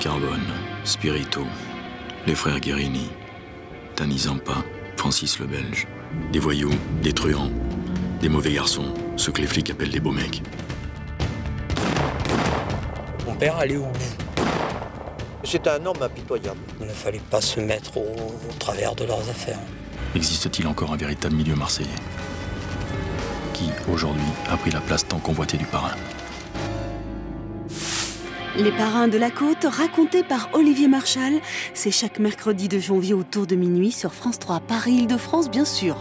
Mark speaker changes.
Speaker 1: Carbone, Spirito, les frères Guérini, Tani Zampa, Francis le Belge. Des voyous, des truands, des mauvais garçons, ceux que les flics appellent des beaux mecs.
Speaker 2: Mon père allait au bout.
Speaker 3: C'est un homme impitoyable.
Speaker 2: Il ne fallait pas se mettre au, au travers de leurs affaires.
Speaker 1: Existe-t-il encore un véritable milieu marseillais Qui, aujourd'hui, a pris la place tant convoitée du parrain?
Speaker 4: Les parrains de la côte, racontés par Olivier Marchal, c'est chaque mercredi de janvier autour de minuit sur France 3, Paris-Île-de-France bien sûr.